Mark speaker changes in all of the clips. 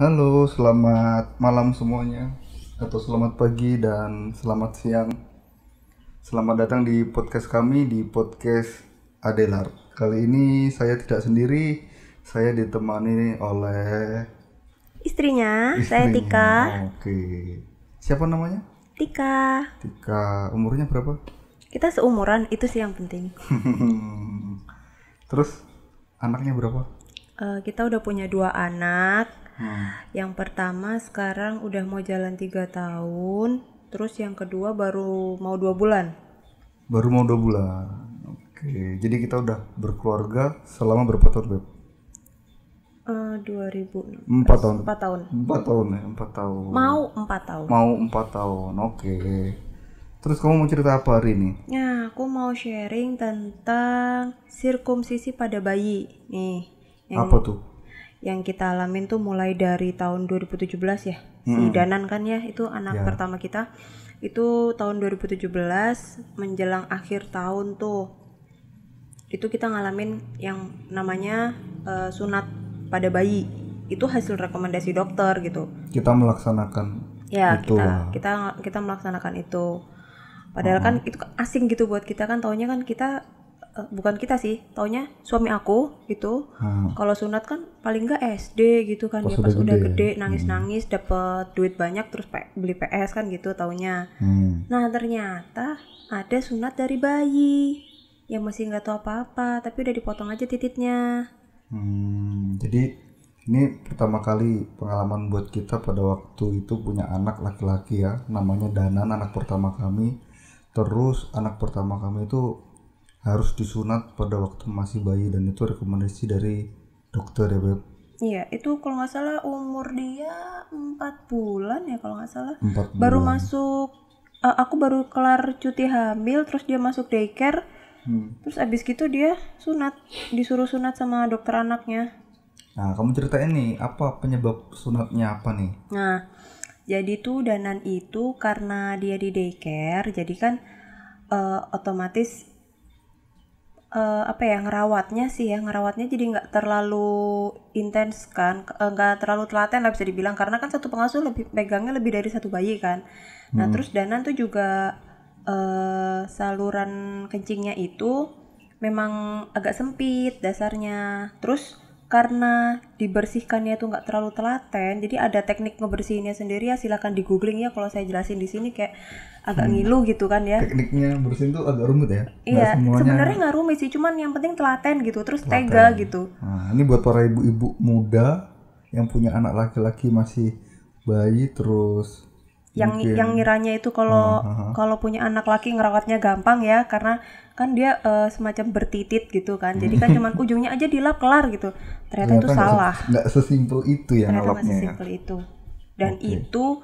Speaker 1: Halo, selamat malam semuanya, atau selamat pagi dan selamat siang. Selamat datang di podcast kami di podcast Adelar. Kali ini saya tidak sendiri, saya ditemani oleh
Speaker 2: Istrinya, saya
Speaker 1: istrinya.
Speaker 2: Tika.
Speaker 1: Oke, siapa namanya?
Speaker 2: Tika.
Speaker 1: Tika. Umurnya berapa?
Speaker 2: Kita seumuran, itu sih yang penting.
Speaker 1: Terus anaknya berapa?
Speaker 2: Eh, kita udah punya dua anak.
Speaker 1: Hmm.
Speaker 2: Yang pertama sekarang udah mau jalan tiga tahun. Terus yang kedua baru mau dua bulan.
Speaker 1: Baru mau dua bulan. Oke, jadi kita udah berkeluarga selama berapa tahun, Beb?
Speaker 2: Eh, 2006.
Speaker 1: Empat tahun.
Speaker 2: Empat tahun.
Speaker 1: Empat tahun ya, empat tahun.
Speaker 2: Mau empat tahun.
Speaker 1: Mau empat tahun, oke. Terus kamu mau cerita apa hari ini?
Speaker 2: Nah, aku mau sharing tentang sirkumsisi pada bayi. Nih, yang
Speaker 1: Apa tuh?
Speaker 2: Yang kita alamin tuh mulai dari tahun 2017 ya. Si Danan kan ya, itu anak
Speaker 1: Ya.
Speaker 2: pertama kita. Itu tahun 2017 menjelang akhir tahun tuh. Itu kita ngalamin yang namanya eh, sunat pada bayi. Itu hasil rekomendasi dokter gitu.
Speaker 1: Kita melaksanakan
Speaker 2: Ya,
Speaker 1: itu
Speaker 2: kita kita kita melaksanakan itu. Padahal kan itu asing gitu buat kita kan taunya kan kita eh, bukan kita sih, taunya suami aku gitu.
Speaker 1: Nah,
Speaker 2: Kalau sunat kan paling enggak SD gitu kan
Speaker 1: Pas
Speaker 2: ya pas udah
Speaker 1: gede.
Speaker 2: gede nangis-nangis dapet duit banyak terus beli PS kan gitu taunya.
Speaker 1: hmm.
Speaker 2: Nah ternyata ada sunat dari bayi yang masih nggak tahu apa-apa tapi udah dipotong aja titiknya.
Speaker 1: Hmm, jadi ini pertama kali pengalaman buat kita pada waktu itu punya anak laki-laki ya, namanya Danan anak pertama kami. Terus anak pertama kami itu harus disunat pada waktu masih bayi dan itu rekomendasi dari dokter ya Beb.
Speaker 2: Iya itu kalau nggak salah umur dia empat bulan ya kalau nggak salah.
Speaker 1: Empat
Speaker 2: Baru
Speaker 1: bulan.
Speaker 2: masuk, eh, aku baru kelar cuti hamil terus dia masuk daycare.
Speaker 1: Hmm.
Speaker 2: Terus abis gitu dia sunat, disuruh sunat sama dokter anaknya.
Speaker 1: Nah, kamu ceritain nih apa penyebab sunatnya apa nih?
Speaker 2: Nah, jadi tuh Danan itu karena dia di daycare, jadi kan eh, otomatis eh, apa ya ngerawatnya sih ya ngerawatnya jadi nggak terlalu intens kan, eh, nggak terlalu telaten lah bisa dibilang karena kan satu pengasuh lebih pegangnya lebih dari satu bayi kan. Nah terus Danan tuh juga eh, saluran kencingnya itu memang agak sempit dasarnya. Terus karena dibersihkannya tuh nggak terlalu telaten, jadi ada teknik ngebersihinnya sendiri ya silakan di googling ya kalau saya jelasin di sini kayak agak ngilu gitu kan ya.
Speaker 1: Tekniknya bersihin tuh agak rumit ya?
Speaker 2: Iya,
Speaker 1: semuanya.
Speaker 2: sebenarnya nggak rumit sih, cuman yang penting telaten gitu, terus tega gitu.
Speaker 1: Nah, ini buat para ibu-ibu muda yang punya anak laki-laki masih bayi terus
Speaker 2: Yang yang ngiranya itu kalau kalau punya anak laki ngerawatnya gampang ya, karena kan dia eh, semacam bertitit gitu kan. Jadi kan cuman ujungnya aja dilap kelar gitu. Ternyata itu
Speaker 1: ternyata nggak
Speaker 2: salah.
Speaker 1: se- nggak sesimpel itu ya
Speaker 2: Ternyata nggak
Speaker 1: ya.
Speaker 2: sesimpel itu. Dan itu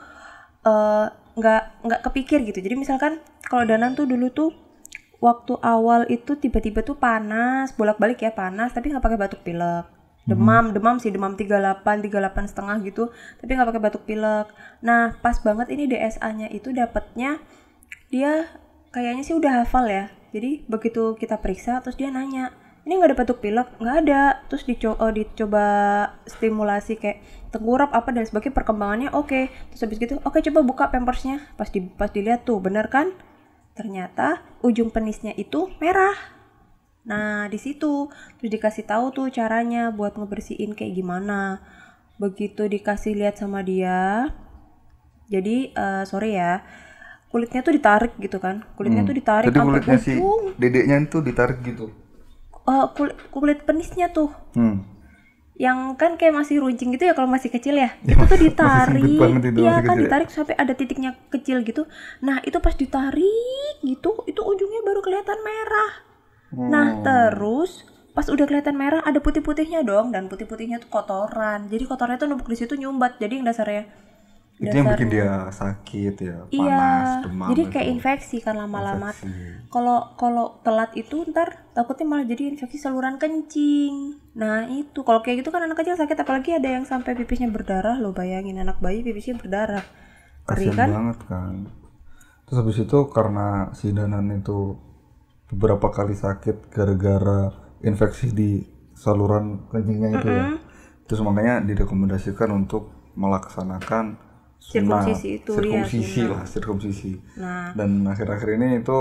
Speaker 2: eh, nggak nggak kepikir gitu. Jadi misalkan kalau Danan tuh dulu tuh waktu awal itu tiba-tiba tuh panas, bolak-balik ya panas, tapi nggak pakai batuk pilek. Demam, demam sih, demam 38, 38 setengah gitu, tapi nggak pakai batuk pilek. Nah, pas banget ini DSA-nya itu dapetnya dia kayaknya sih udah hafal ya. Jadi begitu kita periksa, terus dia nanya, ini nggak ada batuk pilek, nggak ada. Terus dico- eh, dicoba stimulasi kayak tengkurap apa dan sebagainya perkembangannya oke. Terus habis gitu, oke coba buka pampersnya. Pas di pas dilihat tuh, bener kan? Ternyata ujung penisnya itu merah. Nah, di situ terus dikasih tahu tuh caranya buat ngebersihin kayak gimana. Begitu dikasih lihat sama dia. Jadi eh, sorry ya. Kulitnya tuh ditarik gitu kan. Kulitnya tuh ditarik
Speaker 1: Jadi kulitnya si dedeknya itu ditarik gitu.
Speaker 2: Eh, kulit, kulit penisnya tuh
Speaker 1: Hmm.
Speaker 2: yang kan kayak masih runcing gitu ya kalau masih kecil ya itu tuh ditarik
Speaker 1: itu
Speaker 2: iya kan
Speaker 1: kecil ya.
Speaker 2: ditarik sampai ada titiknya kecil gitu nah itu pas ditarik gitu itu ujungnya baru kelihatan merah nah
Speaker 1: Oh.
Speaker 2: terus pas udah kelihatan merah ada putih-putihnya dong dan putih-putihnya tuh kotoran jadi kotornya tuh numpuk di situ nyumbat jadi yang dasarnya
Speaker 1: Itu yang bikin dia sakit ya, panas,
Speaker 2: iya
Speaker 1: demam.
Speaker 2: jadi
Speaker 1: itu.
Speaker 2: kayak infeksi kan lama-lama kalau kalau telat itu ntar takutnya malah jadi infeksi saluran kencing. Nah itu kalau kayak gitu kan anak kecil sakit apalagi ada yang sampai pipisnya berdarah lo bayangin anak bayi pipisnya berdarah.
Speaker 1: Kasian
Speaker 2: kan?
Speaker 1: banget kan. Terus habis itu karena si Danan itu beberapa kali sakit gara-gara infeksi di saluran kencingnya itu ya. Terus makanya direkomendasikan untuk melaksanakan
Speaker 2: Sirkumsisi itu, iya,
Speaker 1: sirkumsisi lah sirkumsisi.
Speaker 2: Nah,
Speaker 1: dan akhir-akhir ini itu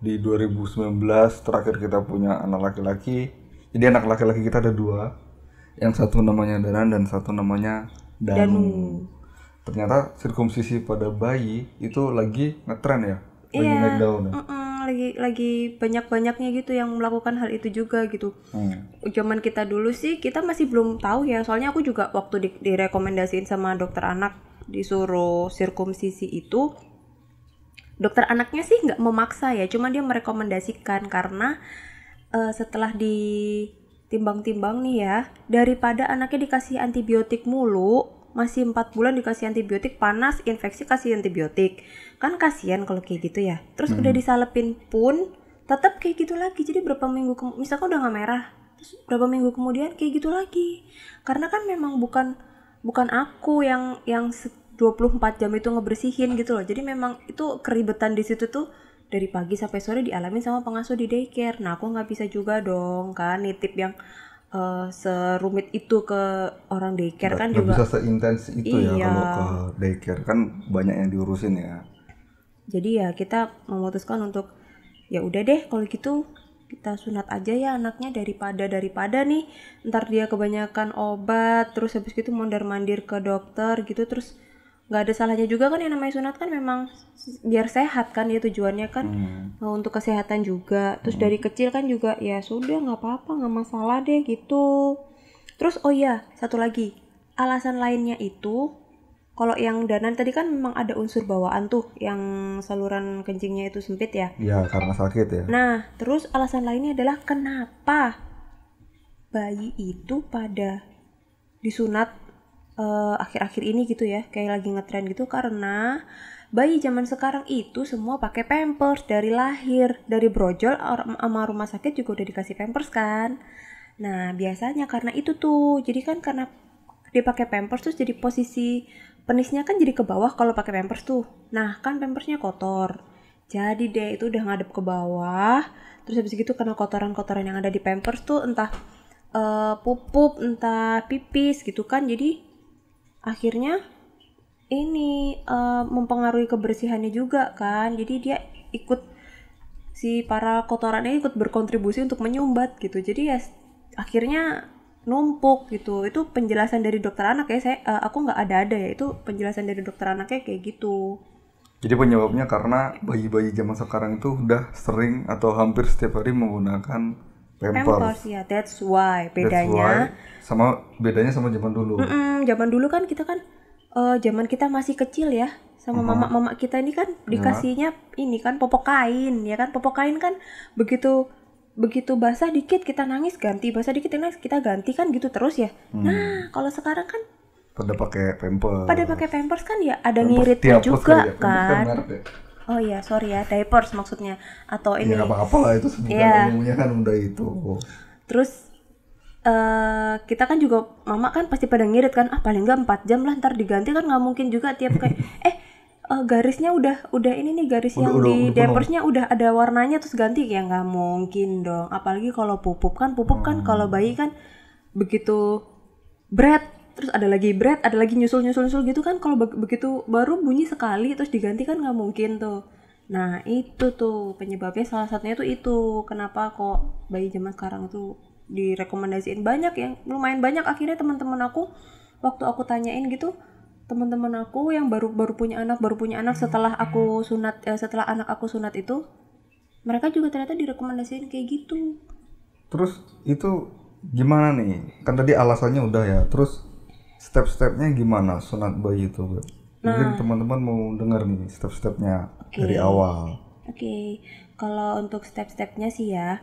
Speaker 1: di 2019 terakhir kita punya anak laki-laki. Jadi anak laki-laki kita ada dua. Yang satu namanya Danan dan satu namanya Danu, ternyata sirkumsisi pada bayi itu lagi ngetren ya lagi
Speaker 2: Iya.
Speaker 1: naik daun ya.
Speaker 2: Mm-mm, lagi lagi banyak-banyaknya gitu yang melakukan hal itu juga gitu.
Speaker 1: Hmm.
Speaker 2: Zaman kita dulu sih kita masih belum tahu ya. Soalnya aku juga waktu di, direkomendasiin sama dokter anak disuruh sirkumsisi itu dokter anaknya sih nggak memaksa ya, cuma dia merekomendasikan karena eh, setelah ditimbang-timbang nih ya, daripada anaknya dikasih antibiotik mulu, masih empat bulan dikasih antibiotik panas, infeksi kasih antibiotik, kan kasihan kalau kayak gitu ya. Terus udah disalepin pun tetap kayak gitu lagi. Jadi berapa minggu kem- misalkan udah nggak merah, terus berapa minggu kemudian kayak gitu lagi. Karena kan memang bukan bukan aku yang yang se- 24 jam itu ngebersihin gitu loh. Jadi memang itu keribetan di situ tuh dari pagi sampai sore dialamin sama pengasuh di daycare. Nah, aku nggak bisa juga dong kan nitip yang eh, serumit itu ke orang daycare kan
Speaker 1: Nggak
Speaker 2: juga.
Speaker 1: bisa seintens itu ya
Speaker 2: Iya.
Speaker 1: kalau ke daycare kan banyak yang diurusin ya
Speaker 2: Jadi ya kita memutuskan untuk ya udah deh kalau gitu kita sunat aja ya anaknya daripada daripada nih ntar dia kebanyakan obat terus habis gitu mondar mandir ke dokter gitu terus nggak ada salahnya juga kan yang namanya sunat kan memang biar sehat kan ya tujuannya kan
Speaker 1: Hmm.
Speaker 2: Untuk kesehatan juga. Terus dari kecil kan juga ya sudah nggak apa-apa nggak masalah deh gitu. Terus oh iya satu lagi. Alasan lainnya itu kalau yang danan tadi kan memang ada unsur bawaan tuh yang saluran kencingnya itu sempit ya.
Speaker 1: Ya karena sakit ya.
Speaker 2: Nah terus alasan lainnya adalah kenapa bayi itu pada disunat eh, akhir-akhir ini gitu ya kayak lagi ngetren gitu karena bayi zaman sekarang itu semua pakai pampers dari lahir dari brojol sama rumah sakit juga udah dikasih pampers kan. Nah biasanya karena itu tuh jadi kan karena dia pakai pampers terus jadi posisi penisnya kan jadi ke bawah kalau pakai pampers tuh. Nah kan pampersnya kotor. Jadi deh itu udah ngadep ke bawah terus habis gitu karena kotoran-kotoran yang ada di pampers tuh entah eh, pupup entah pipis gitu kan jadi akhirnya ini eh, mempengaruhi kebersihannya juga kan. Jadi dia ikut si para kotorannya ikut berkontribusi untuk menyumbat gitu. Jadi ya akhirnya numpuk gitu. Itu penjelasan dari dokter anak ya. Saya eh, aku nggak ada ada ya. Itu penjelasan dari dokter anaknya kayak gitu.
Speaker 1: Jadi penyebabnya karena bayi-bayi zaman sekarang itu udah sering atau hampir setiap hari menggunakan pampers.
Speaker 2: pampers ya that's why
Speaker 1: That's
Speaker 2: bedanya
Speaker 1: why sama bedanya sama zaman dulu.
Speaker 2: Mm-mm, zaman dulu kan kita kan eh, zaman kita masih kecil ya sama mama-mama kita ini kan dikasihnya ini kan popok kain ya kan popok kain kan begitu begitu basah dikit kita nangis ganti basah dikit kita nangis kita ganti kan gitu terus ya nah kalau sekarang kan
Speaker 1: Pada pakai pampers.
Speaker 2: pada pakai pampers kan ya ada
Speaker 1: Pampers
Speaker 2: ngiritnya juga
Speaker 1: ya.
Speaker 2: Kan
Speaker 1: ya.
Speaker 2: Oh iya sorry ya diapers maksudnya atau
Speaker 1: Ya
Speaker 2: ini
Speaker 1: nggak apa-apa lah itu sebutan
Speaker 2: Iya.
Speaker 1: umumnya kan udah itu.
Speaker 2: Terus eh kita kan juga mama kan pasti pada ngirit kan ah paling nggak 4 jam lah ntar diganti kan nggak mungkin juga tiap kayak eh eh, garisnya udah udah ini nih garis
Speaker 1: Udah-
Speaker 2: yang
Speaker 1: udah-
Speaker 2: di
Speaker 1: udah
Speaker 2: diapersnya udah ada warnanya terus ganti ya nggak mungkin dong apalagi kalau pupuk kan pupuk kan
Speaker 1: Hmm.
Speaker 2: kalau bayi kan begitu bread terus ada lagi bread ada lagi nyusul nyusul nyusul gitu kan. Kalau be- begitu baru bunyi sekali terus diganti kan nggak mungkin tuh. Nah itu tuh penyebabnya. Salah satunya tuh itu. Kenapa kok bayi zaman sekarang tuh direkomendasiin? Banyak yang lumayan banyak. Akhirnya teman-teman aku waktu aku tanyain gitu teman-teman aku yang baru baru punya anak baru punya anak setelah aku sunat eh, setelah anak aku sunat itu mereka juga ternyata direkomendasiin kayak gitu.
Speaker 1: Terus itu gimana nih? Kan tadi alasannya udah ya. Terus step-stepnya gimana sunat bayi itu? Beb? Mungkin
Speaker 2: Nah.
Speaker 1: teman-teman mau dengar nih step-stepnya dari awal.
Speaker 2: Oke, kalau untuk step-stepnya sih ya,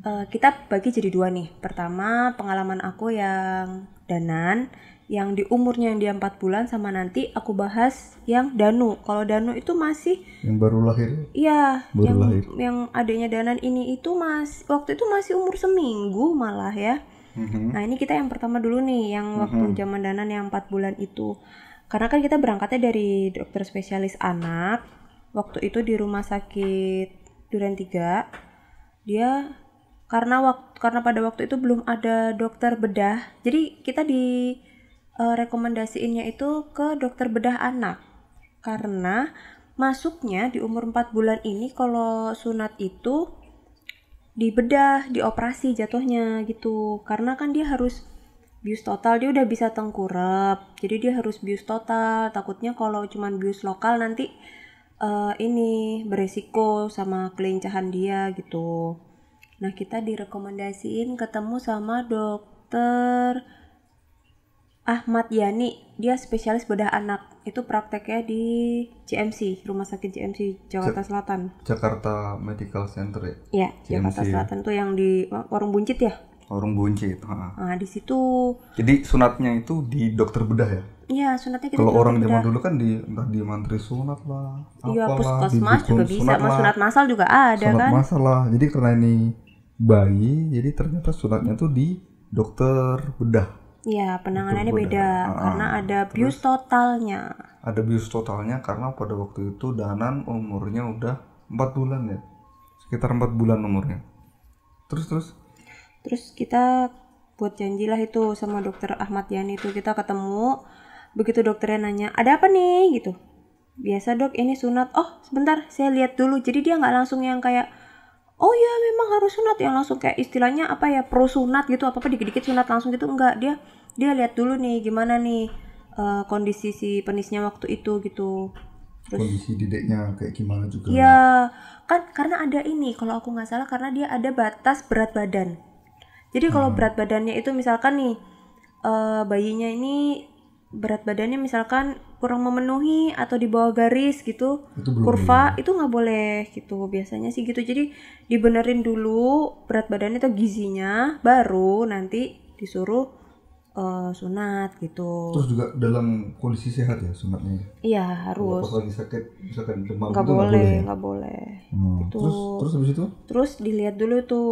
Speaker 2: eh, kita bagi jadi dua nih. Pertama, pengalaman aku yang danan, yang di umurnya yang dia 4 bulan sama nanti aku bahas yang danu. Kalau danu itu masih,
Speaker 1: Yang baru lahir.
Speaker 2: iya,
Speaker 1: Baru
Speaker 2: yang
Speaker 1: lahir.
Speaker 2: yang adanya danan ini itu mas, waktu itu masih umur seminggu malah ya.
Speaker 1: Mhm.
Speaker 2: Nah ini kita yang pertama dulu nih, yang waktu zaman danan yang 4 bulan itu. Karena kan kita berangkatnya dari dokter spesialis anak, waktu itu di rumah sakit Duren 3, dia karena waktu karena pada waktu itu belum ada dokter bedah, jadi kita di eh, rekomendasiinnya itu ke dokter bedah anak karena masuknya di umur 4 bulan ini kalau sunat itu dibedah, dioperasi jatuhnya gitu. Karena kan dia harus bius total, dia udah bisa tengkurap. Jadi dia harus bius total. Takutnya kalau cuman bius lokal nanti eh, ini beresiko sama kelincahan dia gitu. Nah, kita direkomendasiin ketemu sama dokter Ahmad Yani. Dia spesialis bedah anak. Itu prakteknya di CMC, Rumah Sakit CMC Jakarta Selatan.
Speaker 1: Jakarta Medical Center ya
Speaker 2: Ya, Jakarta
Speaker 1: CMC.
Speaker 2: Selatan tuh yang di warung buncit ya.
Speaker 1: Warung Buncit ha.
Speaker 2: Nah, di situ
Speaker 1: jadi sunatnya itu di dokter bedah ya
Speaker 2: Iya, sunatnya kita
Speaker 1: kalau orang zaman dulu kan di entah di mantri sunat lah
Speaker 2: Iya, puskesmas juga bisa, mas
Speaker 1: lah.
Speaker 2: sunat masal juga ada
Speaker 1: sunat
Speaker 2: kan.
Speaker 1: masalah jadi karena ini bayi jadi ternyata sunatnya tuh di dokter bedah
Speaker 2: Iya, penanganannya beda.
Speaker 1: Ah,
Speaker 2: karena ada bius totalnya.
Speaker 1: ada bius totalnya karena pada waktu itu Danan umurnya udah empat bulan ya sekitar empat bulan umurnya terus terus
Speaker 2: Terus kita buat janjilah itu sama dokter Ahmad Yani itu kita ketemu. Begitu dokternya nanya, "Ada apa nih?" gitu. Biasa, Dok, ini sunat. Oh, sebentar, saya lihat dulu. Jadi dia nggak langsung yang kayak Oh ya memang harus sunat yang langsung kayak istilahnya apa ya pro sunat gitu apa apa dikit-dikit sunat langsung gitu. Enggak dia dia lihat dulu nih gimana nih eh, kondisi si penisnya waktu itu gitu.
Speaker 1: Kondisi dideknya kayak gimana juga?
Speaker 2: Iya, kan karena ada ini kalau aku nggak salah karena dia ada batas berat badan. Jadi kalau berat badannya itu misalkan nih eh, bayinya ini berat badannya misalkan kurang memenuhi atau di bawah garis gitu
Speaker 1: itu belum
Speaker 2: kurva itu nggak boleh gitu biasanya sih gitu jadi dibenerin dulu berat badannya atau gizinya baru nanti disuruh eh, sunat gitu
Speaker 1: terus juga dalam kondisi sehat ya sunatnya
Speaker 2: iya
Speaker 1: Kalau
Speaker 2: harus
Speaker 1: pas lagi sakit misalkan demam
Speaker 2: nggak
Speaker 1: itu nggak
Speaker 2: boleh
Speaker 1: ya?
Speaker 2: boleh
Speaker 1: Hmm,
Speaker 2: Gitu.
Speaker 1: terus terus habis itu
Speaker 2: Terus dilihat dulu tuh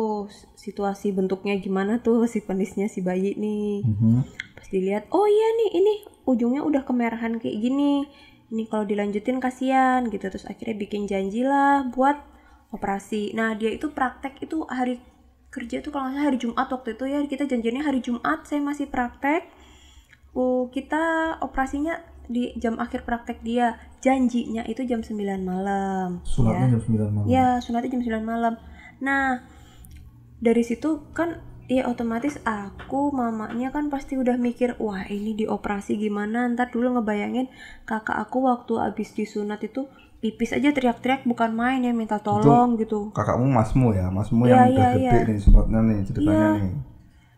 Speaker 2: situasi bentuknya gimana tuh si penisnya si bayi nih.
Speaker 1: Mhm.
Speaker 2: Pas dilihat, oh iya nih ini ujungnya udah kemerahan kayak gini. Ini kalau dilanjutin kasihan gitu. Terus akhirnya bikin janji lah buat operasi. Nah dia itu praktek itu hari kerja tuh kalau nggak salah hari Jumat waktu itu ya kita janjiannya hari Jumat saya masih praktek. Oh kita operasinya di jam akhir praktek dia janjinya itu jam 9 malam. ya.
Speaker 1: sunatnya jam 9 malam
Speaker 2: Ya, sunatnya jam 9 malam. Nah, dari situ kan ya otomatis aku mamanya kan pasti udah mikir, wah ini dioperasi gimana? Ntar dulu ngebayangin kakak aku waktu abis disunat itu pipis aja teriak-teriak bukan main ya minta tolong gitu.
Speaker 1: kakakmu masmu ya masmu
Speaker 2: Iya,
Speaker 1: yang
Speaker 2: iya,
Speaker 1: udah gede
Speaker 2: iya.
Speaker 1: nih sunatnya nih ceritanya
Speaker 2: Iya.
Speaker 1: nih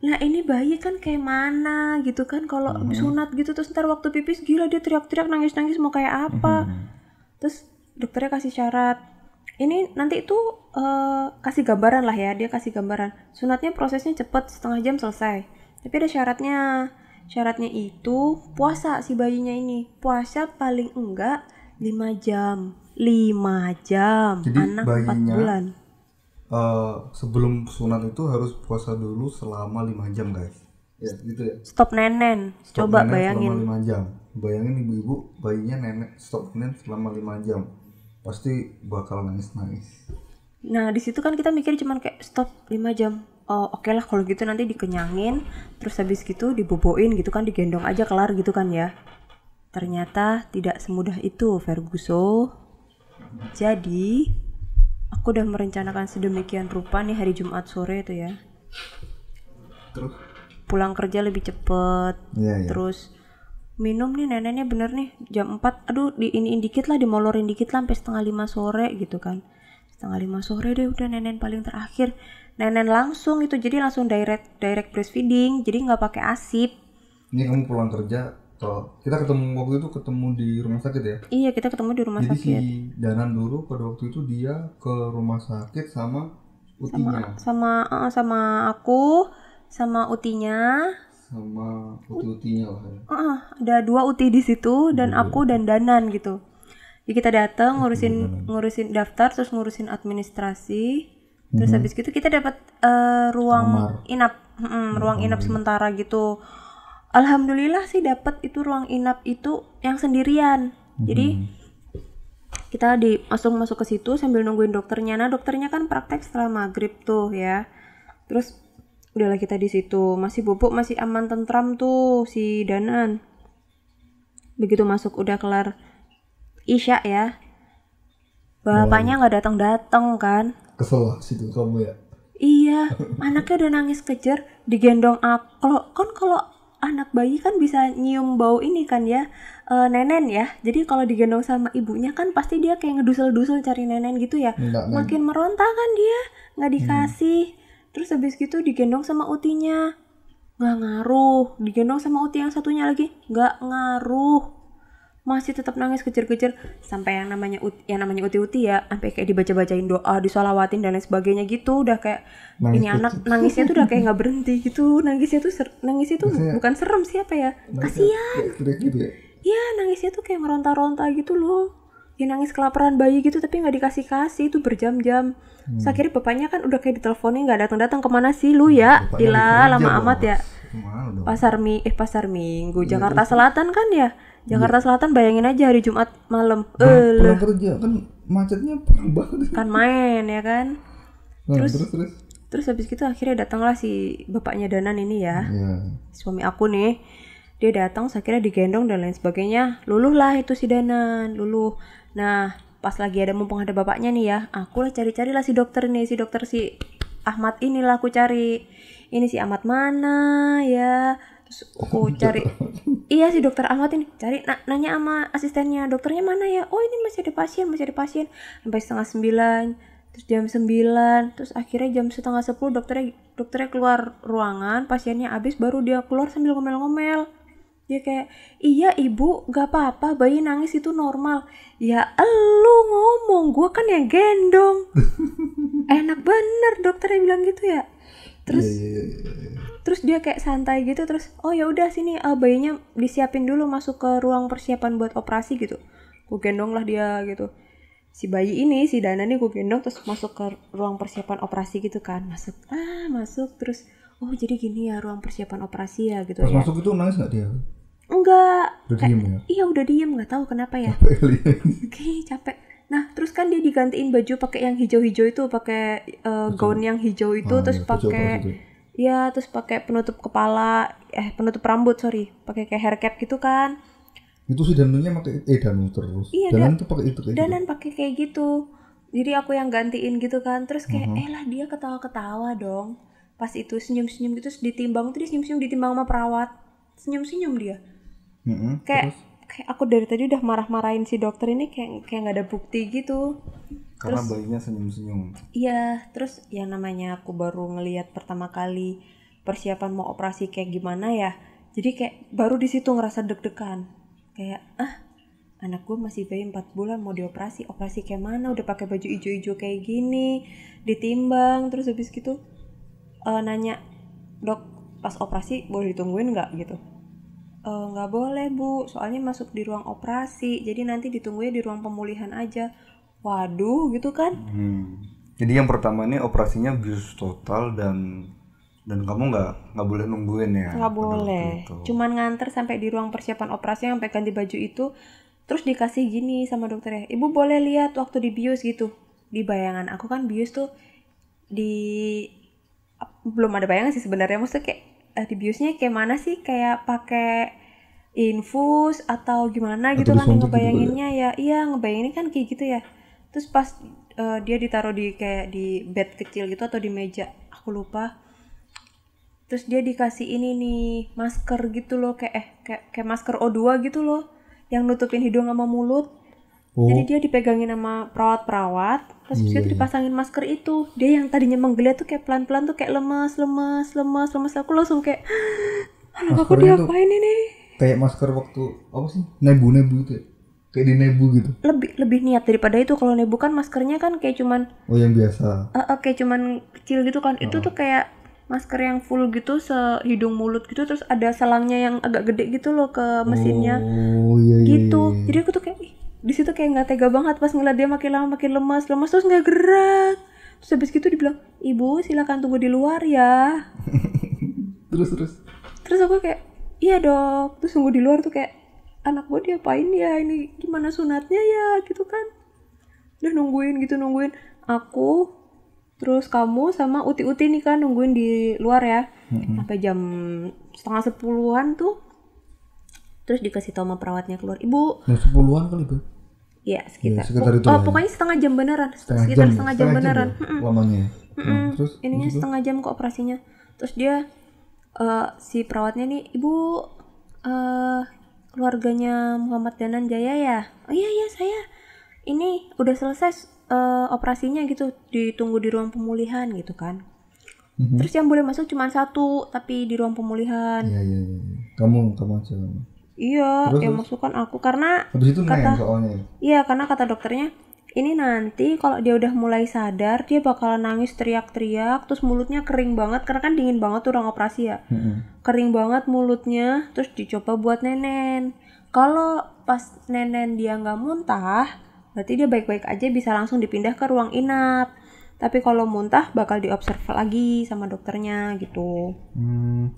Speaker 2: Nah ini bayi kan kayak mana gitu kan kalau abis sunat gitu terus ntar waktu pipis gila dia teriak-teriak nangis-nangis mau kayak apa?
Speaker 1: Hmm.
Speaker 2: Terus dokternya kasih syarat. Ini nanti itu eh, kasih gambaran lah ya, dia kasih gambaran. Sunatnya prosesnya cepet setengah jam selesai. Tapi ada syaratnya. Syaratnya itu puasa si bayinya ini. Puasa paling enggak 5 jam. 5 jam.
Speaker 1: Jadi
Speaker 2: Anak 4
Speaker 1: bayinya-
Speaker 2: bulan.
Speaker 1: Eh, sebelum sunat itu harus puasa dulu selama 5 jam guys ya gitu ya
Speaker 2: Stop nenen.
Speaker 1: Stop
Speaker 2: Coba
Speaker 1: nenek
Speaker 2: bayangin.
Speaker 1: selama 5 jam bayangin ibu-ibu bayinya nenek stop nenek selama 5 jam pasti bakal nangis-nangis
Speaker 2: Nah, di situ kan kita mikir cuman kayak stop 5 jam. Oh, oke lah kalau gitu nanti dikenyangin, terus habis gitu diboboin gitu kan, digendong aja kelar gitu kan ya. Ternyata tidak semudah itu, Ferguso. Jadi, aku udah merencanakan sedemikian rupa nih hari Jumat sore itu ya.
Speaker 1: terus
Speaker 2: Pulang kerja lebih cepet,
Speaker 1: iya ya
Speaker 2: terus minum nih neneknya bener nih jam 4 aduh di ini dikit lah dimolorin dikit lah sampai setengah lima sore gitu kan. Setengah lima sore deh udah nenen paling terakhir. Nenen langsung itu jadi langsung direct direct breastfeeding jadi nggak pakai asip.
Speaker 1: Ini kamu pulang kerja kalau kita ketemu waktu itu ketemu di rumah sakit ya?
Speaker 2: Iya kita ketemu di rumah
Speaker 1: jadi si
Speaker 2: sakit.
Speaker 1: Danan dulu pada waktu itu dia ke rumah sakit sama utinya.
Speaker 2: sama eh, sama aku sama utinya
Speaker 1: sama uti-utinya lah ya.
Speaker 2: Eh, ada dua uti di situ dan aku dan danan gitu. Jadi kita datang ngurusin ngurusin daftar terus ngurusin administrasi. Terus habis gitu kita dapat eh, ruang inap. Mm-mm, ruang inap sementara gitu. Alhamdulillah sih dapat itu ruang inap itu yang sendirian. Jadi kita di masuk masuk ke situ sambil nungguin dokternya. Nah dokternya kan praktek setelah maghrib tuh ya. Terus udahlah kita di situ. Masih bubuk masih aman tentram tuh si Danan. Begitu masuk udah kelar Isya ya. Bapaknya nggak datang datang kan?
Speaker 1: Kesel situ kamu ya.
Speaker 2: iya anaknya udah nangis kejer digendong aku kalau kan kalau anak bayi kan bisa nyium bau ini kan ya eh, nenen ya. Jadi kalau digendong sama ibunya kan pasti dia kayak ngedusel-dusel cari nenen gitu ya.
Speaker 1: Enggak,
Speaker 2: makin meronta kan dia nggak dikasih terus habis gitu digendong sama utinya. Nggak ngaruh. Digendong sama uti yang satunya lagi. Nggak ngaruh. Masih tetap nangis kejar-kejar. Sampai yang namanya ut yang namanya uti-uti ya sampai kayak dibaca-bacain doa disolawatin dan lain sebagainya gitu. Udah kayak
Speaker 1: Nangis
Speaker 2: ini anak nangisnya tuh udah kayak nggak berhenti gitu. Nangisnya tuh ser nangisnya tuh
Speaker 1: Maksudnya-
Speaker 2: bukan serem siapa ya?
Speaker 1: gitu ya.
Speaker 2: Iya nangisnya tuh kayak meronta-ronta gitu loh Ya nangis kelaparan bayi gitu tapi nggak dikasih-kasih itu berjam-jam. Terus akhirnya bapaknya kan udah kayak diteleponin nggak datang-datang ke mana sih lu ya?
Speaker 1: Bapaknya
Speaker 2: Gila lama
Speaker 1: Bos.
Speaker 2: amat ya.
Speaker 1: Dong?
Speaker 2: Pasar mi eh pasar minggu.
Speaker 1: Iya,
Speaker 2: Jakarta Selatan kan ya? Jakarta Selatan bayangin aja hari Jumat malam.
Speaker 1: Nah,
Speaker 2: eh
Speaker 1: pulang kerja kan macetnya parah banget.
Speaker 2: kan main ya kan?
Speaker 1: Nah, terus terus.
Speaker 2: Terus. habis gitu akhirnya datanglah si bapaknya Danan ini ya.
Speaker 1: Ya.
Speaker 2: suami aku nih dia datang saya kira digendong dan lain sebagainya. Luluh lah itu si Danan luluh. Nah pas lagi ada mumpung ada bapaknya nih ya aku lah cari-cari lah si dokter nih si dokter si Ahmad inilah aku cari. Ini si Ahmad mana ya? Terus aku cari. Iya si dokter Ahmad ini. Cari na- nanya sama asistennya dokternya mana ya? Oh ini masih ada pasien masih ada pasien. Sampai setengah sembilan terus jam 9 terus akhirnya jam setengah 10 dokternya dokternya keluar ruangan pasiennya habis baru dia keluar sambil ngomel-ngomel dia kayak iya ibu gak apa-apa bayi nangis itu normal. Ya elu ngomong gua kan yang gendong. Enak bener dokternya bilang gitu ya. Terus
Speaker 1: Iya, iya, iya, iya.
Speaker 2: terus dia kayak santai gitu terus oh ya udah sini ah, bayinya disiapin dulu masuk ke ruang persiapan buat operasi gitu. Gue gendong lah dia gitu. Si bayi ini si Dana nih gue gendong terus masuk ke ruang persiapan operasi gitu kan. Masuk ah masuk terus oh jadi gini ya ruang persiapan operasi ya gitu
Speaker 1: Pas
Speaker 2: ya
Speaker 1: masuk itu nangis nggak dia?
Speaker 2: enggak
Speaker 1: Udah diem ya?
Speaker 2: iya udah diem nggak tahu kenapa ya
Speaker 1: Capek ya.
Speaker 2: Oke capek. Nah terus kan dia digantiin baju pakai yang hijau-hijau itu, pakai eh, gaun yang hijau itu,
Speaker 1: Ah,
Speaker 2: terus
Speaker 1: iya,
Speaker 2: pakai ya terus pakai penutup kepala, eh penutup rambut sorry, pakai kayak hair cap gitu kan.
Speaker 1: Itu si Danunya pakai eh Danu terus.
Speaker 2: Iya,
Speaker 1: Danan tuh pakai itu kayak gitu.
Speaker 2: Danan pakai kayak gitu. Jadi aku yang gantiin gitu kan, terus kayak
Speaker 1: Mhm.
Speaker 2: eh lah dia ketawa-ketawa dong. Pas itu senyum-senyum gitu, terus ditimbang tuh dia senyum-senyum ditimbang sama perawat, senyum-senyum dia.
Speaker 1: Mm-mm,
Speaker 2: Kayak kayak aku dari tadi udah marah-marahin si dokter ini kayak kayak nggak ada bukti gitu.
Speaker 1: Karena bayinya senyum-senyum.
Speaker 2: Iya, terus yang namanya aku baru ngelihat pertama kali persiapan mau operasi kayak gimana ya. Jadi kayak baru di situ ngerasa deg-degan. Kayak ah anak gue masih bayi 4 bulan mau dioperasi operasi kayak mana udah pakai baju ijo-ijo kayak gini ditimbang terus habis gitu eh, nanya dok pas operasi boleh ditungguin nggak gitu "Eh, nggak boleh bu soalnya masuk di ruang operasi jadi nanti ditunggunya di ruang pemulihan aja waduh gitu kan
Speaker 1: Hmm. Jadi yang pertama ini operasinya bius total dan dan kamu nggak nggak boleh nungguin ya?
Speaker 2: nggak boleh
Speaker 1: itu.
Speaker 2: cuman nganter sampai di ruang persiapan operasi sampai ganti baju itu terus dikasih gini sama dokternya ibu boleh lihat waktu di bius gitu di bayangan aku kan bius tuh di belum ada bayangan sih sebenarnya. Maksudnya kayak eh, di biusnya kayak mana sih? Kayak pakai infus atau gimana gitu
Speaker 1: Atau
Speaker 2: kan
Speaker 1: gitu
Speaker 2: ngebayanginnya ya? Iya ngebayanginnya kan kayak gitu ya. Terus pas eh, dia ditaruh di kayak di bed kecil gitu atau di meja aku lupa. Terus dia dikasih ini nih masker gitu loh kayak eh kayak, kayak masker O2 gitu loh yang nutupin hidung sama mulut.
Speaker 1: Oh,
Speaker 2: jadi dia dipegangin sama perawat-perawat terus
Speaker 1: Iya,
Speaker 2: itu dipasangin masker itu dia yang tadinya menggeliat tuh kayak pelan-pelan tuh kayak lemas lemas lemas lemas aku langsung kayak anak aku
Speaker 1: Maskernya tuh-
Speaker 2: diapain ini
Speaker 1: kayak masker waktu apa sih? Nebu-nebu itu. ya? Kayak di nebu gitu.
Speaker 2: lebih lebih niat daripada itu kalau nebu kan maskernya kan kayak cuman
Speaker 1: Oh, yang biasa.
Speaker 2: eh, eh, kayak cuman kecil gitu kan itu tuh kayak masker yang full gitu sehidung mulut gitu terus ada selangnya yang agak gede gitu loh ke mesinnya
Speaker 1: Oh, iya iya.
Speaker 2: gitu
Speaker 1: iya, iya.
Speaker 2: jadi aku tuh kayak ih, di situ kayak nggak tega banget pas ngeliat dia makin lama makin lemas lemas terus nggak gerak. Terus habis gitu dibilang ibu silakan tunggu di luar ya.
Speaker 1: Terus terus.
Speaker 2: terus aku kayak iya dok. Terus tunggu di luar tuh kayak anak gue diapain ya? Ini gimana sunatnya ya? Gitu kan. Udah nungguin gitu nungguin. Aku terus kamu sama uti-uti nih kan nungguin di luar ya. Sampai jam setengah sepuluhan tuh terus dikasih tau sama perawatnya keluar. Ibu
Speaker 1: Jam sepuluhan kali beb.
Speaker 2: Ya sekitar,
Speaker 1: Ya, sekitar
Speaker 2: oh,
Speaker 1: itu
Speaker 2: oh,
Speaker 1: ya.
Speaker 2: pokoknya setengah jam beneran
Speaker 1: Setengah
Speaker 2: sekitar
Speaker 1: jam.
Speaker 2: setengah jam beneran
Speaker 1: ya, lamanya. ya? Nah, terus
Speaker 2: ininya setengah jam kok operasinya terus dia eh, si perawatnya nih ibu eh keluarganya Muhammad Danan Jaya ya oh iya iya saya ini udah selesai eh, operasinya gitu ditunggu di ruang pemulihan gitu kan
Speaker 1: Mhm.
Speaker 2: terus yang boleh masuk cuma satu tapi di ruang pemulihan
Speaker 1: Iya iya iya. Kamu kamu aja.
Speaker 2: Iya
Speaker 1: Terus,
Speaker 2: yang masuk kan aku karena
Speaker 1: Habis itu neng soalnya.
Speaker 2: Iya, karena kata dokternya, ini nanti kalau dia udah mulai sadar, dia bakalan nangis teriak-teriak, terus mulutnya kering banget, karena kan dingin banget tuh ruang operasi ya.
Speaker 1: Heeh.
Speaker 2: Kering banget mulutnya, terus dicoba buat nenen. Kalau pas nenen dia nggak muntah, berarti dia baik-baik aja bisa langsung dipindah ke ruang inap. Tapi kalau muntah bakal diobserv lagi sama dokternya gitu.
Speaker 1: Hmm,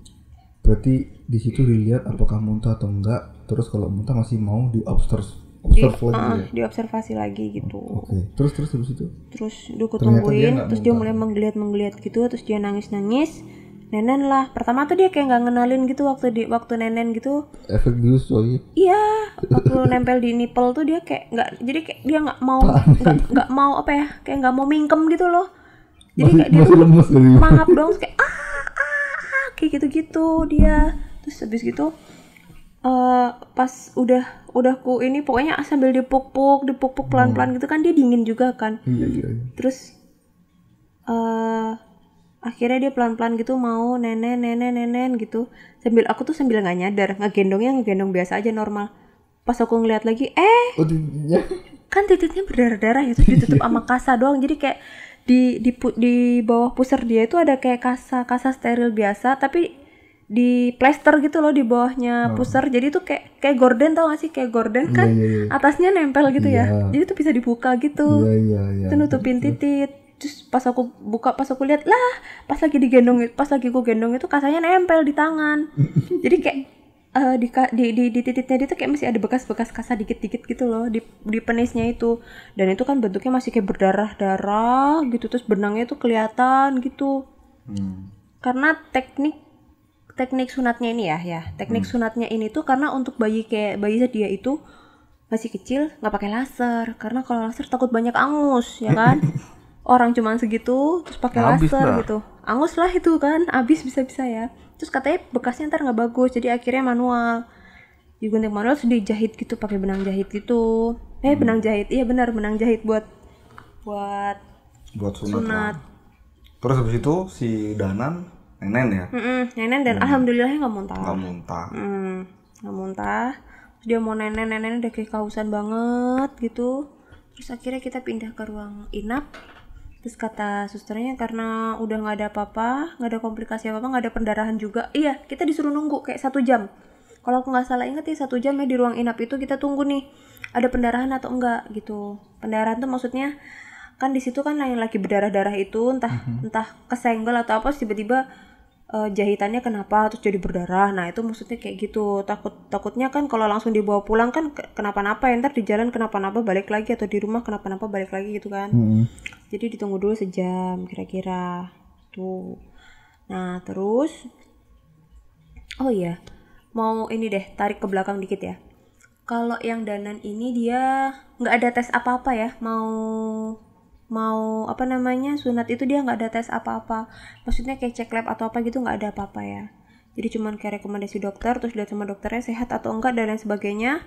Speaker 1: berarti di situ dilihat apakah muntah atau enggak. Terus kalau muntah masih mau di observe observe lagi
Speaker 2: Ah,
Speaker 1: ya.
Speaker 2: diobservasi lagi gitu.
Speaker 1: Oke. Terus terus habis itu.
Speaker 2: terus udah
Speaker 1: dia
Speaker 2: tungguin terus dia mulai menggeliat menggeliat gitu terus dia nangis nangis nenen lah pertama tuh dia kayak nggak ngenalin gitu waktu di waktu nenen gitu
Speaker 1: Efek bius coy.
Speaker 2: iya waktu nempel di nipple tuh dia kayak nggak jadi kayak dia nggak mau nggak mau apa ya kayak nggak mau mingkem gitu loh jadi
Speaker 1: Masih
Speaker 2: kayak dia
Speaker 1: masih
Speaker 2: tuh
Speaker 1: lemes
Speaker 2: mangap dong terus kayak ah kayak gitu gitu dia. Terus habis gitu eh pas udah udah ku ini pokoknya sambil dipuk-puk dipuk-puk pelan-pelan gitu kan dia dingin juga kan.
Speaker 1: Iya iya. iya.
Speaker 2: terus eh akhirnya dia pelan-pelan gitu mau nenen nenen nenen gitu. Sambil aku tuh sambil nggak nyadar ngegendongnya ngegendong biasa aja normal. Pas aku ngeliat lagi eh!
Speaker 1: Oh
Speaker 2: kan titiknya berdarah-darah ya terus ditutup sama kasa doang. Jadi kayak di di di bawah pusar dia itu ada kayak kasa kasa steril biasa tapi di plester gitu loh di bawahnya pusar. Jadi tuh kayak kayak gorden tau gak sih? Kayak gorden kan
Speaker 1: Iya iya. iya.
Speaker 2: atasnya nempel gitu ya.
Speaker 1: Iya.
Speaker 2: jadi tuh bisa dibuka gitu.
Speaker 1: Iya iya iya.
Speaker 2: itu nutupin titit. Terus pas aku buka pas aku lihat lah pas lagi digendong pas lagi aku gendong itu kasanya nempel di tangan. Jadi kayak eh, di, di di di titiknya dia tuh kayak masih ada bekas-bekas kasa dikit-dikit gitu loh di di penisnya itu. Dan itu kan bentuknya masih kayak berdarah-darah gitu terus benangnya tuh kelihatan gitu.
Speaker 1: Hmm.
Speaker 2: karena teknik teknik sunatnya ini ya ya. Teknik sunatnya ini tuh karena untuk bayi kayak bayi dia itu masih kecil nggak pakai laser. Karena kalau laser takut banyak angus ya kan? Orang cuman segitu terus pakai laser
Speaker 1: lah.
Speaker 2: gitu. Angus lah itu kan habis bisa bisa ya terus katanya bekasnya ntar nggak bagus jadi akhirnya manual digunting manual terus dijahit gitu pakai benang jahit gitu eh benang jahit iya benar benang jahit buat buat
Speaker 1: Buat sunat.
Speaker 2: sunat
Speaker 1: lah. Terus habis itu si Danan nenen ya.
Speaker 2: Mm-mm, nenen dan alhamdulillahnya nggak muntah
Speaker 1: Nggak muntah.
Speaker 2: Hmm, nggak muntah. Terus dia mau nenen nenen udah kayak kausan banget gitu. Terus akhirnya kita pindah ke ruang inap. Terus kata susternya karena udah nggak ada apa-apa, nggak ada komplikasi apa-apa, nggak ada pendarahan juga. Iya, kita disuruh nunggu kayak satu jam. Kalau aku nggak salah inget ya satu jam ya di ruang inap itu kita tunggu nih ada pendarahan atau enggak gitu. Pendarahan tuh maksudnya kan di situ kan yang lagi berdarah-darah itu entah entah kesenggol atau apa tiba-tiba eh, jahitannya kenapa terus jadi berdarah. Nah itu maksudnya kayak gitu. Takut takutnya kan kalau langsung dibawa pulang kan ke- kenapa-napa ya ntar di jalan kenapa-napa balik lagi atau di rumah kenapa-napa balik lagi gitu kan.
Speaker 1: Hmm.
Speaker 2: jadi ditunggu dulu sejam kira-kira tuh nah terus oh iya mau ini deh tarik ke belakang dikit ya. Kalau yang danan ini dia nggak ada tes apa-apa ya mau mau apa namanya sunat itu dia nggak ada tes apa-apa. Maksudnya kayak cek lab atau apa gitu nggak ada apa-apa ya. Jadi cuman kayak rekomendasi dokter terus lihat sama dokternya sehat atau enggak dan lain sebagainya.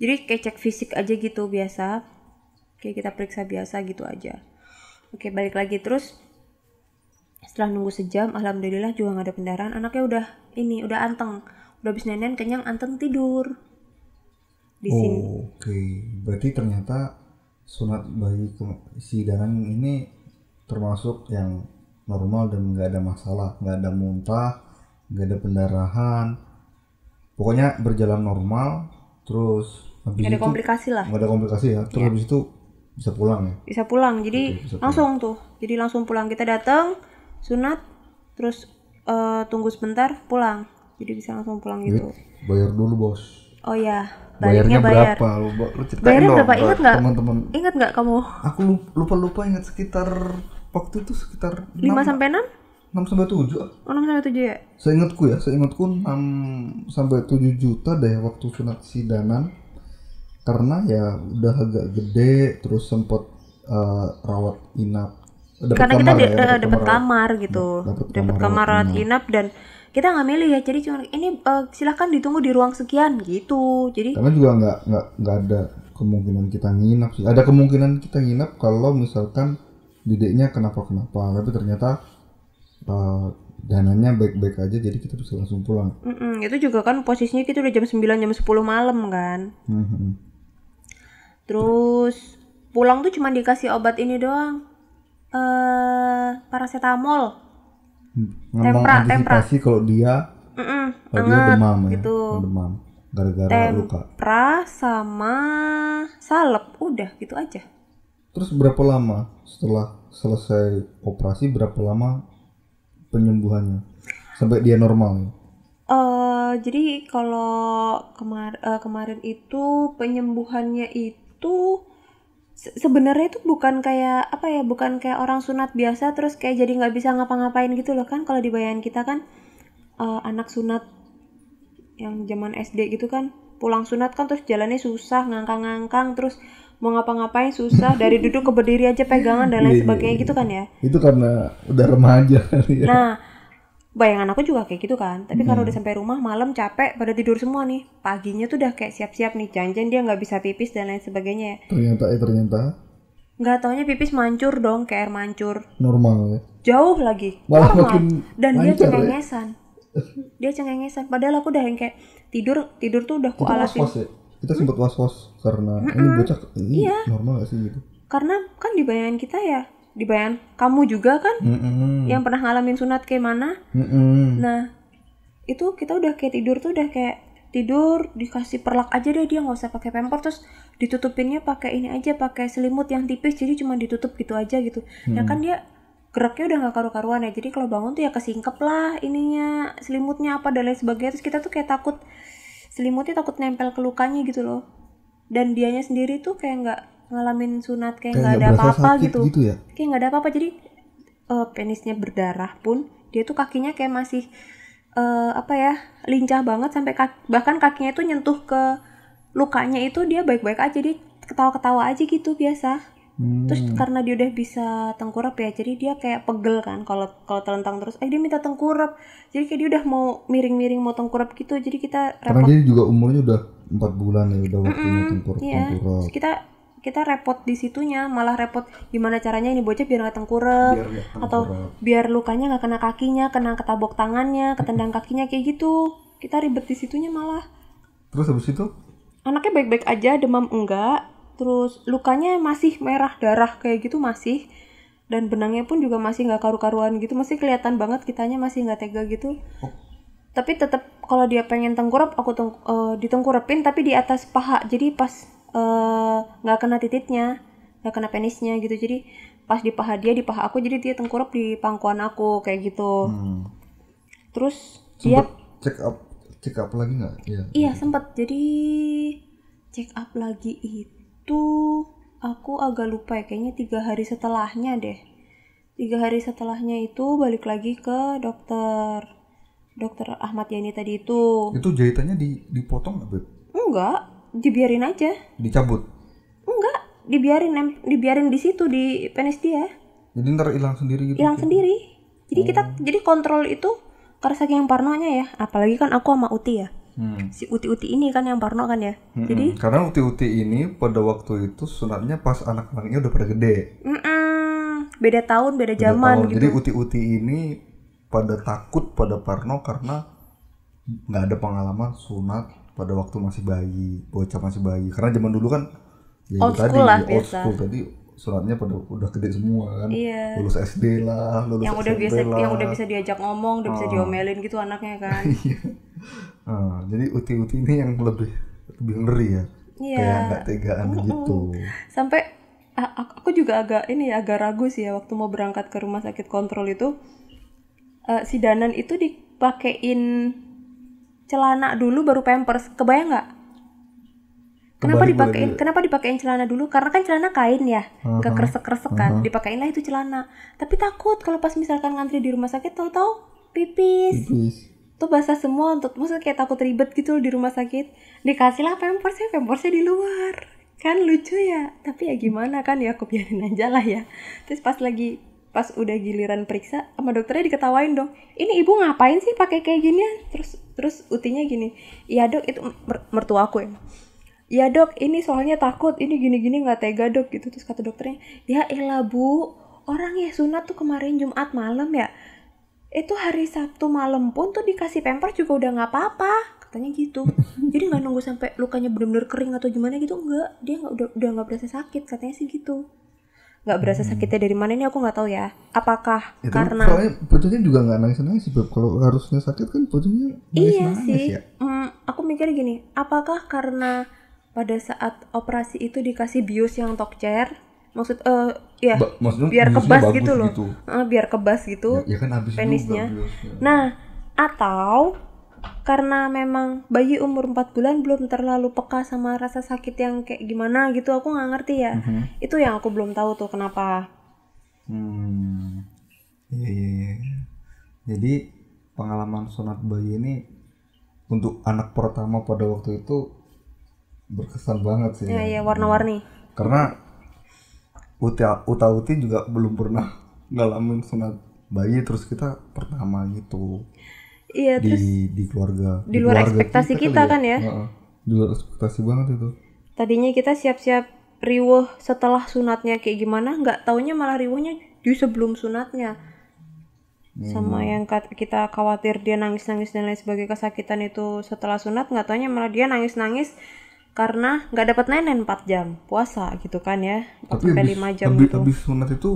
Speaker 2: Jadi kayak cek fisik aja gitu biasa. Kayak kita periksa biasa gitu aja. Oke balik lagi. Terus setelah nunggu sejam alhamdulillah juga nggak ada pendarahan. Anaknya udah ini udah anteng. Udah habis nenen kenyang anteng tidur. Di sini.
Speaker 1: Oh, Oke, berarti ternyata sunat bayi si Danan ini termasuk yang normal dan nggak ada masalah, nggak ada muntah, nggak ada pendarahan, pokoknya berjalan normal. Terus habis
Speaker 2: nggak ada
Speaker 1: itu
Speaker 2: komplikasi lah
Speaker 1: nggak ada komplikasi ya. Terus habis itu bisa pulang ya.
Speaker 2: bisa pulang jadi
Speaker 1: Oke, bisa pulang.
Speaker 2: langsung tuh jadi langsung pulang kita datang sunat terus eh, tunggu sebentar pulang jadi bisa langsung pulang gitu
Speaker 1: Bayar dulu bos.
Speaker 2: oh ya
Speaker 1: Bayarnya
Speaker 2: bayar
Speaker 1: berapa? Lu, lu ceritain
Speaker 2: Bayarnya
Speaker 1: dong
Speaker 2: berapa? Ingat nggak?
Speaker 1: teman-teman.
Speaker 2: ingat nggak kamu
Speaker 1: Aku lupa lupa ingat sekitar waktu itu sekitar
Speaker 2: 5 sampai 6?
Speaker 1: 6 sampai 7 ah.
Speaker 2: Oh, 6 sampai 7 ya?
Speaker 1: Seingatku ya, seingatku 6 sampai 7 juta deh waktu sunat si Danan. Karena ya udah agak gede terus sempet eh, rawat inap. Dapet
Speaker 2: Karena kita
Speaker 1: kamar ya,
Speaker 2: eh, dapat
Speaker 1: kamar.
Speaker 2: kamar gitu. Dapat
Speaker 1: kamar
Speaker 2: kamar
Speaker 1: rawat
Speaker 2: rawat inap dan kita nggak milih ya. Jadi cuma ini eh, silahkan ditunggu di ruang sekian gitu. Jadi
Speaker 1: Karena juga nggak nggak nggak ada kemungkinan kita nginap sih. Ada kemungkinan kita nginap kalau misalkan dedeknya kenapa-kenapa. Tapi ternyata eh, dananya baik-baik aja jadi kita bisa langsung pulang.
Speaker 2: mm-mm, itu juga kan posisinya kita udah jam 9 jam 10 malam kan.
Speaker 1: Mhm.
Speaker 2: Terus pulang tuh cuma dikasih obat ini doang. Eh paracetamol.
Speaker 1: Memang
Speaker 2: Tempra,
Speaker 1: antisipasi kalau dia kalau dia demam ya,
Speaker 2: gitu.
Speaker 1: demam gara-gara luka.
Speaker 2: pra sama salep udah gitu aja.
Speaker 1: Terus berapa lama setelah selesai operasi berapa lama penyembuhannya sampai dia normal?
Speaker 2: eh jadi kalau kemar eh, kemarin itu penyembuhannya itu se- sebenarnya itu bukan kayak apa ya bukan kayak orang sunat biasa terus kayak jadi nggak bisa ngapa-ngapain gitu loh kan. Kalau di bayangan kita kan eh, anak sunat yang zaman SD gitu kan pulang sunat kan terus jalannya susah ngangkang-ngangkang terus mau ngapa-ngapain susah dari duduk ke berdiri aja pegangan dan lain sebagainya gitu kan ya.
Speaker 1: Itu karena udah remaja ya.
Speaker 2: Nah, bayangan aku juga kayak gitu kan. Tapi kalau udah sampai rumah malam capek pada tidur semua nih. Paginya tuh udah kayak siap-siap nih. Janjian dia nggak bisa pipis dan lain sebagainya ya.
Speaker 1: Ternyata eh ternyata
Speaker 2: Nggak taunya pipis mancur dong, kayak air mancur.
Speaker 1: normal ya.
Speaker 2: Jauh lagi.
Speaker 1: Malah
Speaker 2: Normal.
Speaker 1: makin
Speaker 2: Dan dia
Speaker 1: ya.
Speaker 2: cengengesan. Dia cengengesan. Padahal aku udah yang kayak tidur tidur tuh udah ku
Speaker 1: Kita
Speaker 2: alasin.
Speaker 1: was-was ya. Kita sempat was-was karena ini bocah ini
Speaker 2: Iya.
Speaker 1: normal gak sih gitu.
Speaker 2: Karena kan di bayangan kita ya, di bayangan kamu juga kan
Speaker 1: Mm-mm.
Speaker 2: yang pernah ngalamin sunat kayak mana.
Speaker 1: Mm-mm.
Speaker 2: Nah, itu kita udah kayak tidur tuh udah kayak tidur dikasih perlak aja deh dia nggak usah pakai pamper terus ditutupinnya pakai ini aja pakai selimut yang tipis jadi cuma ditutup gitu aja gitu. Ya kan dia geraknya udah nggak karu-karuan ya jadi kalau bangun tuh ya kesingkep lah ininya selimutnya apa dan lain sebagainya terus kita tuh kayak takut selimutnya takut nempel ke lukanya gitu loh dan dianya sendiri tuh kayak nggak ngalamin sunat kayak nggak ada apa-apa gitu.
Speaker 1: gitu ya.
Speaker 2: kayak nggak ada apa-apa. Jadi eh, penisnya berdarah pun dia tuh kakinya kayak masih eh, apa ya lincah banget sampai kaki, bahkan kakinya itu nyentuh ke lukanya itu dia baik-baik aja. Dia ketawa-ketawa aja gitu biasa.
Speaker 1: Hmm.
Speaker 2: terus karena dia udah bisa tengkurap ya jadi dia kayak pegel kan kalau kalau telentang terus. Eh dia minta tengkurap. Jadi kayak dia udah mau miring-miring mau tengkurap gitu. Jadi kita
Speaker 1: Karena
Speaker 2: repot.
Speaker 1: dia juga umurnya udah empat bulan ya udah waktunya tengkurap
Speaker 2: Iya,
Speaker 1: tengkurap.
Speaker 2: terus kita kita repot di situnya, malah repot gimana caranya ini bocah biar nggak tengkurap
Speaker 1: Biar
Speaker 2: atau biar lukanya nggak kena kakinya, kena ketabok tangannya, ketendang kakinya kayak gitu. Kita ribet di situnya malah.
Speaker 1: Terus habis itu
Speaker 2: Anaknya baik-baik aja, demam enggak, terus lukanya masih merah darah kayak gitu masih dan benangnya pun juga masih nggak karu-karuan gitu, masih kelihatan banget kitanya masih nggak tega gitu.
Speaker 1: Oh.
Speaker 2: Tapi tetap kalau dia pengen tengkurap, aku teng eh, ditengkurapin tapi di atas paha. Jadi pas eh, nggak kena titiknya, nggak kena penisnya gitu. Jadi pas di paha dia, di paha aku, jadi dia tengkurap di pangkuan aku kayak gitu.
Speaker 1: hmm,
Speaker 2: Terus dia
Speaker 1: sempet check up check up lagi nggak? Iya.
Speaker 2: Iya sempet jadi check up lagi itu aku agak lupa ya kayaknya tiga hari setelahnya deh tiga hari setelahnya itu balik lagi ke dokter dokter Ahmad Yani tadi itu
Speaker 1: Itu jahitannya di dipotong nggak beb?
Speaker 2: enggak dibiarin aja
Speaker 1: Dicabut.
Speaker 2: enggak dibiarin dibiarin di situ di penis dia
Speaker 1: Jadi ntar hilang sendiri gitu.
Speaker 2: hilang sendiri jadi kita jadi kontrol itu karena saking parnonya ya apalagi kan aku sama Uti ya
Speaker 1: Hmm.
Speaker 2: si Uti-Uti ini kan yang parno kan ya
Speaker 1: Mm-mm.
Speaker 2: jadi
Speaker 1: karena uti-uti ini pada waktu itu sunatnya pas anak-anaknya udah pada gede.
Speaker 2: Mm-mm. beda tahun beda zaman gitu
Speaker 1: Jadi uti-uti ini pada takut pada Parno karena nggak ada pengalaman sunat pada waktu masih bayi, bocah masih bayi. Karena zaman dulu kan ya
Speaker 2: Old
Speaker 1: tadi
Speaker 2: lah,
Speaker 1: old
Speaker 2: biasa.
Speaker 1: school tadi sunatnya pada udah gede semua kan.
Speaker 2: Iya.
Speaker 1: Lulus SD lah, lulus
Speaker 2: yang udah
Speaker 1: SMP
Speaker 2: biasa
Speaker 1: lah.
Speaker 2: yang udah bisa diajak ngomong udah bisa diomelin gitu anaknya kan
Speaker 1: Nah, jadi uti-uti ini yang lebih lebih ngeri ya.
Speaker 2: Iya.
Speaker 1: Kayak nggak tegaan gitu.
Speaker 2: sampai a- a- aku juga agak ini ya, agak ragu sih ya waktu mau berangkat ke rumah sakit kontrol itu eh, si Danan itu dipakein celana dulu baru pampers kebayang nggak Kenapa dipakein? Kenapa dipakein celana dulu? Karena kan celana kain ya, nggak kresek-kresek kan. Dipakein lah itu celana. Tapi takut kalau pas misalkan ngantri di rumah sakit, tahu-tahu pipis.
Speaker 1: Pipis.
Speaker 2: Tuh basah semua untuk maksudnya kayak takut ribet gitu loh di rumah sakit. Dikasih lah pampersnya, pampersnya di luar. Kan lucu ya. Tapi ya gimana kan ya aku biarin aja lah ya. Terus pas lagi pas udah giliran periksa sama dokternya diketawain dong ini ibu ngapain sih pakai kayak ginian terus terus utinya gini iya dok itu mer- mertua aku ya. Ya dok ini soalnya takut ini gini-gini nggak tega dok gitu. Terus kata dokternya ya elah bu orang ya sunat tuh kemarin Jumat malam ya itu hari Sabtu malam pun tuh dikasih pamper juga udah nggak apa-apa katanya gitu. Jadi nggak nunggu sampai lukanya bener-bener kering atau gimana gitu enggak dia nggak udah udah nggak berasa sakit katanya sih gitu nggak berasa sakitnya dari mana ini aku nggak tahu ya apakah
Speaker 1: Itu
Speaker 2: karena
Speaker 1: soalnya putusnya juga nggak nangis nangis sih. Kalau harusnya sakit kan putusnya nangis
Speaker 2: Iya
Speaker 1: nangis
Speaker 2: sih.
Speaker 1: ya.
Speaker 2: Hmm, aku mikir gini, apakah karena pada saat operasi itu dikasih bius yang tokcer, maksud eh ya
Speaker 1: Ba- maksudnya
Speaker 2: biar kebas gitu loh,
Speaker 1: gitu.
Speaker 2: Eh, biar kebas gitu.
Speaker 1: Ya, ya kan habis
Speaker 2: penisnya.
Speaker 1: juga biusnya.
Speaker 2: Nah, atau karena memang bayi umur 4 bulan belum terlalu peka sama rasa sakit yang kayak gimana gitu, aku nggak ngerti ya.
Speaker 1: Mhm.
Speaker 2: Itu yang aku belum tahu tuh kenapa.
Speaker 1: Hmm. Iya iya iya. Jadi pengalaman sunat bayi ini untuk anak pertama pada waktu itu berkesan banget sih.
Speaker 2: Ya ya warna-warni.
Speaker 1: Karena Uta Uta Uti juga belum pernah ngalamin sunat bayi terus kita pertama gitu
Speaker 2: Iya, terus
Speaker 1: di di keluarga.
Speaker 2: di luar
Speaker 1: keluarga
Speaker 2: ekspektasi
Speaker 1: kali
Speaker 2: kita kan ya.
Speaker 1: Di luar ekspektasi banget itu.
Speaker 2: Tadinya kita siap-siap riuh setelah sunatnya kayak gimana, nggak taunya malah riuhnya di sebelum sunatnya. Sama yang kita khawatir dia nangis-nangis dan lain sebagai kesakitan itu setelah sunat, nggak taunya malah dia nangis-nangis karena nggak dapat nenen 4 jam puasa gitu kan ya. 4 sampai 5 jam
Speaker 1: habis,
Speaker 2: gitu.
Speaker 1: habis sunat itu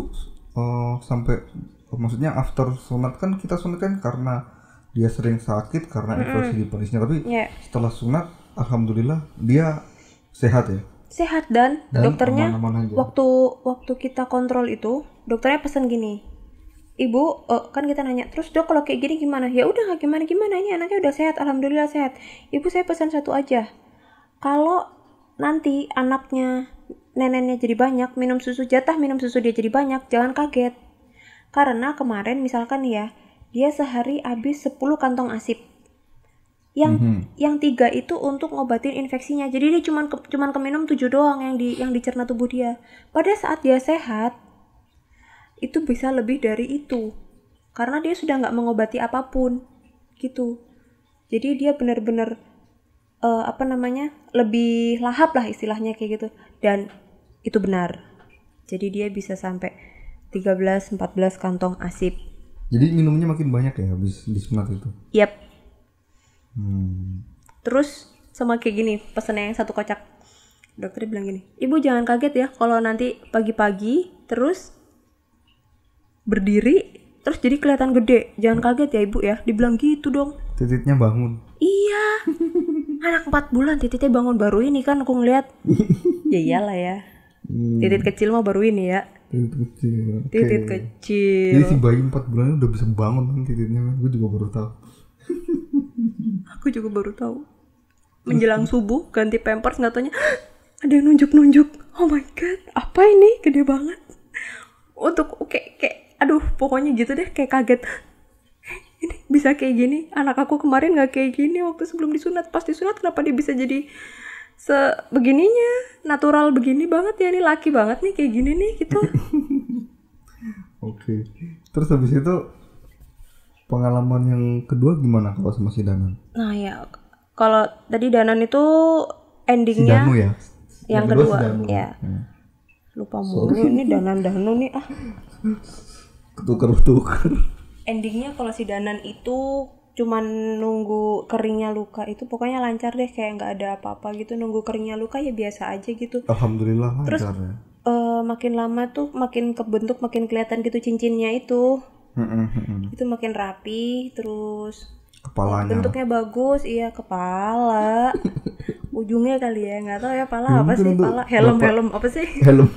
Speaker 1: eh, sampai maksudnya after sunat kan kita sunat kan karena dia sering sakit karena infeksi di penisnya. Tapi
Speaker 2: ya
Speaker 1: setelah sunat alhamdulillah dia sehat ya.
Speaker 2: Sehat dan,
Speaker 1: dan
Speaker 2: dokternya
Speaker 1: aman-aman aja.
Speaker 2: waktu waktu kita kontrol itu dokternya pesan gini ibu eh, kan kita nanya terus dok kalau kayak gini gimana? Ya udah nggak gimana gimana ini anaknya udah sehat alhamdulillah sehat. Ibu saya pesan satu aja. Kalau nanti anaknya neneknya jadi banyak minum susu jatah minum susu dia jadi banyak jangan kaget. Karena kemarin misalkan ya dia sehari habis 10 kantong asip. Yang
Speaker 1: Mhm.
Speaker 2: yang tiga itu untuk ngobatin infeksinya. Jadi dia cuman ke, cuman keminum tujuh doang yang di yang dicerna tubuh dia. Pada saat dia sehat itu bisa lebih dari itu. Karena dia sudah nggak mengobati apa pun gitu. Jadi dia benar-benar eh, apa namanya lebih lahap lah istilahnya kayak gitu. Dan itu benar. Jadi dia bisa sampai 13-14 kantong asip
Speaker 1: jadi minumnya makin banyak ya habis disunat itu
Speaker 2: yep
Speaker 1: hmm.
Speaker 2: Terus sama kayak gini, pesannya yang satu kocak. Dokternya bilang gini, ibu jangan kaget ya kalau nanti pagi-pagi terus berdiri terus jadi kelihatan gede. Jangan kaget ya ibu ya. Dibilang gitu dong.
Speaker 1: titiknya bangun
Speaker 2: Iya. Anak 4 bulan titiknya bangun baru ini kan aku ngeliat. ya iyalah ya.
Speaker 1: hmm.
Speaker 2: Titit kecil mah baru ini ya.
Speaker 1: Titik kecil oke.
Speaker 2: Titit
Speaker 1: jadi
Speaker 2: kecil.
Speaker 1: si bayi 4 bulan udah bisa bangun kan titiknya kan gue juga baru tahu
Speaker 2: Aku juga baru tahu. Menjelang subuh ganti pampers nggak taunya ada yang nunjuk-nunjuk. Oh my god, apa ini? Gede banget. Untuk kayak kayak aduh pokoknya gitu deh kayak kaget. Ini bisa kayak gini. Anak aku kemarin nggak kayak gini waktu sebelum disunat. Pas disunat kenapa dia bisa jadi sebegininya natural begini banget ya ini laki banget nih kayak gini nih gitu
Speaker 1: Oke. Terus habis itu pengalaman yang kedua gimana kalau sama si Danan?
Speaker 2: nah ya kalau tadi danan itu
Speaker 1: Si
Speaker 2: endingnya
Speaker 1: Danu ya?
Speaker 2: yang
Speaker 1: kedua
Speaker 2: kedua,
Speaker 1: si Danu.
Speaker 2: ya.
Speaker 1: Hmm.
Speaker 2: lupa mulu ini danan danu nih ah
Speaker 1: Ketukar-tukar.
Speaker 2: endingnya kalau si danan itu cuman nunggu keringnya luka itu pokoknya lancar deh kayak nggak ada apa-apa gitu nunggu keringnya luka ya biasa aja gitu
Speaker 1: Alhamdulillah lancar ya.
Speaker 2: Eh makin lama tuh makin kebentuk makin kelihatan gitu cincinnya itu
Speaker 1: Mm-mm, mm-mm.
Speaker 2: itu makin rapi terus
Speaker 1: Kepalanya.
Speaker 2: bentuknya bagus iya kepala ujungnya kali ya nggak tahu ya pala apa sih pala helm
Speaker 1: bapak-
Speaker 2: helm apa sih
Speaker 1: Helm.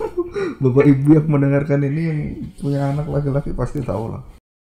Speaker 1: Bapak ibu yang mendengarkan ini yang punya anak laki-laki pasti tahu lah.